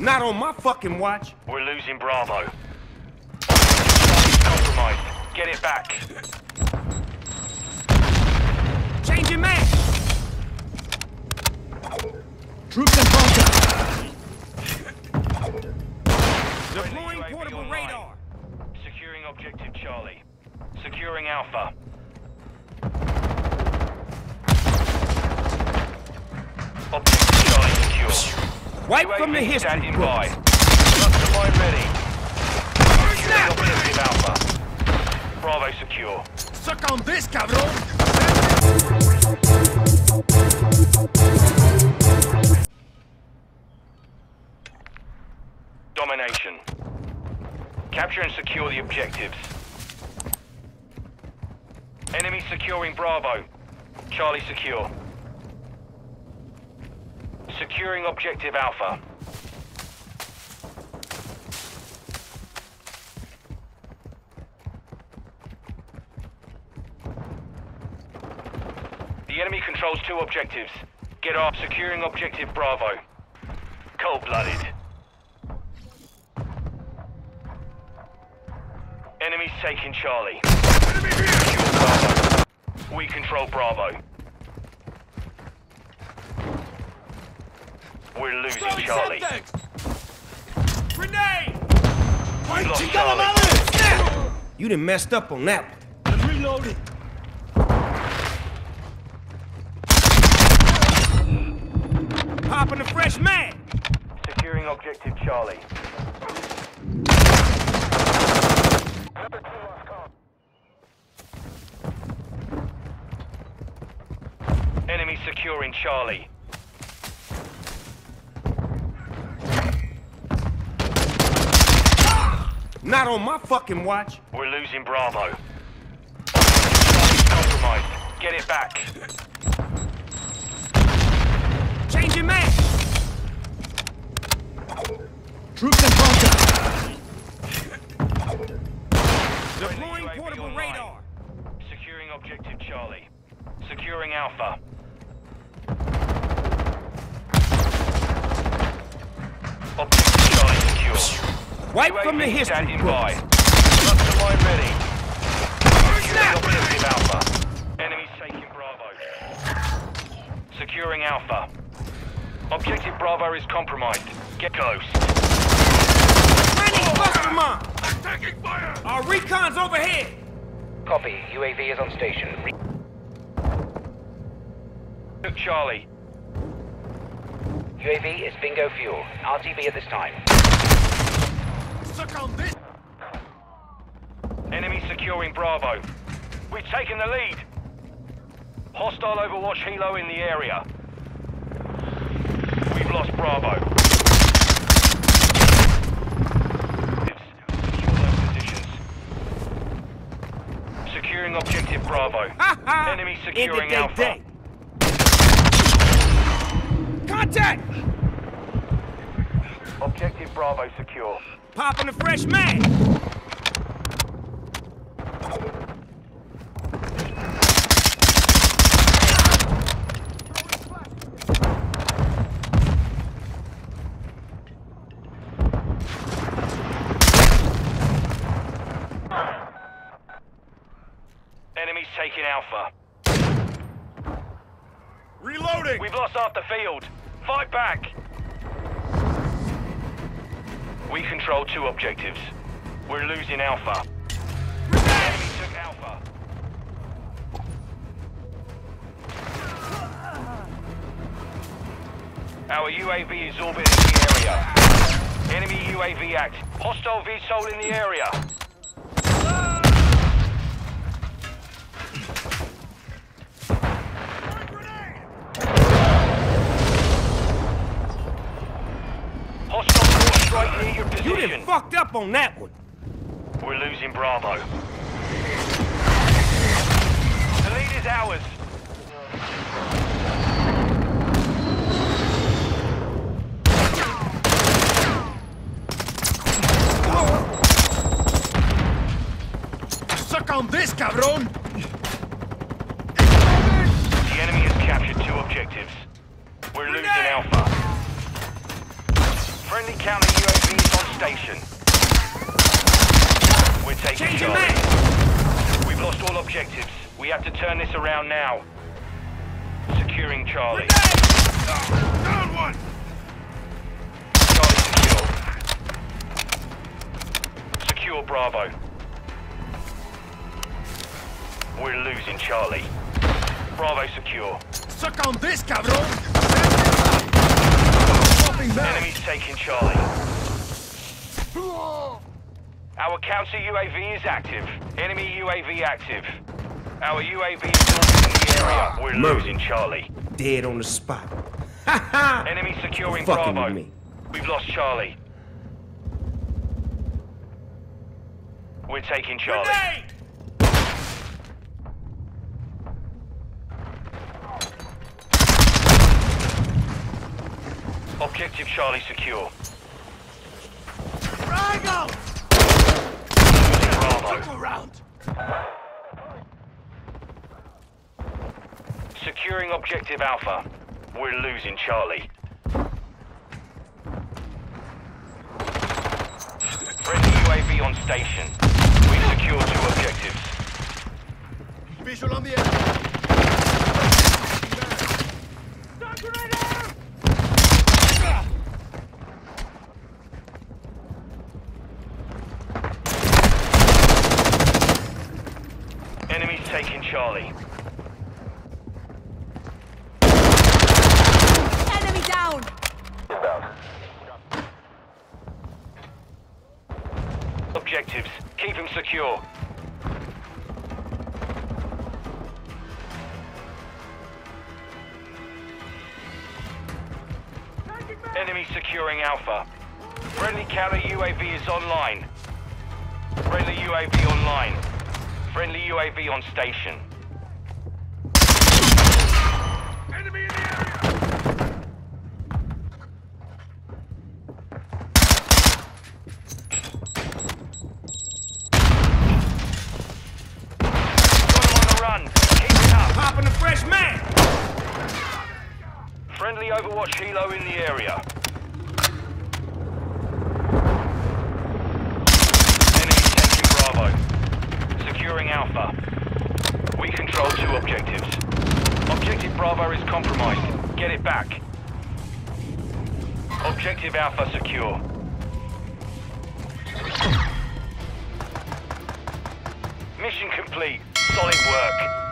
Not on my fucking watch. We're losing Bravo. Compromised. Get it back. Changing man. Troops in contact. Deploying portable online. radar. Securing objective Charlie. Securing Alpha. Objective Charlie Wipe from the history standing by. Cluster ready. Objective Alpha. Bravo secure. Suck on this, cabrón. Domination. Capture and secure the objectives. Enemy securing Bravo. Charlie secure. Securing objective Alpha. The enemy controls two objectives. Get off securing objective Bravo. Cold-blooded. Enemies taking Charlie. Bravo. We control Bravo. We're losing Charlie. Grenade! We lost Chingada Charlie. madre! You done messed up on that one. I'm reloading. Popping a fresh man. Securing objective Charlie. Enemy securing Charlie. Not on my fucking watch. We're losing Bravo. Compromised. Get it back. Changing man. Troops in contact. Deploying UAV portable online. radar. Securing objective Charlie. Securing Alpha. Objective Charlie secure. Wipe from the history standing by. books. Cluster mine ready. Securing objective Alpha. Enemies taking Bravo. Securing Alpha. Objective Bravo is compromised. Get close. Landing cluster mine. Taking fire. Our recon's overhead. Copy. UAV is on station. Took Charlie. UAV is bingo fuel. RTB at this time. Suck this. Enemy securing Bravo. We've taken the lead. Hostile Overwatch Helo in the area. We've lost Bravo. Positions. Securing objective Bravo. Enemy securing Alpha. day. Contact. Objective Bravo secure. Popping a fresh man. Enemies taking Alpha. Reloading. We've lost half the field. Fight back. We control two objectives. We're losing Alpha. Enemy took Alpha. Our UAV is orbiting the area. Enemy UAV act. Hostile VTOL in the area. Hostile force strike near your You position. done fucked up on that one. We're losing Bravo. The lead is ours. Suck on this, cabrón. The enemy has captured two objectives. We're losing Alpha. Friendly counter UAV is on station. We're taking Changing Charlie. man! We've lost all objectives. We have to turn this around now. Securing Charlie. Ah. Down one! Charlie secure. Secure Bravo. We're losing Charlie. Bravo secure. Suck on this, cabron! Swapping back! Enemies taking Charlie. Our counter UAV is active. Enemy UAV active. Our UAV is orbiting the area. Ah, We're Murder. losing Charlie. Dead on the spot. Enemy securing Fucking Bravo. me. We've lost Charlie. We're taking Charlie. Grenade! Objective Charlie secure. Frag out! Losing Bravo. Look around! Securing objective Alpha. We're losing Charlie. Friendly UAV on station. We've secured two objectives. Visual on the enemy! Enemies taking Charlie. Enemy down! Objectives. Keep them secure. Enemy securing Alpha. Friendly counter UAV is online. Friendly UAV online. Friendly UAV on station. Enemy in the area! Got him on the run. Keep it up. Popping a fresh man! Friendly Overwatch Helo in the area. Enemy taking Bravo. Securing Alpha. We control two objectives. Objective Bravo is compromised. Get it back. Objective Alpha secure. Mission complete. Solid work.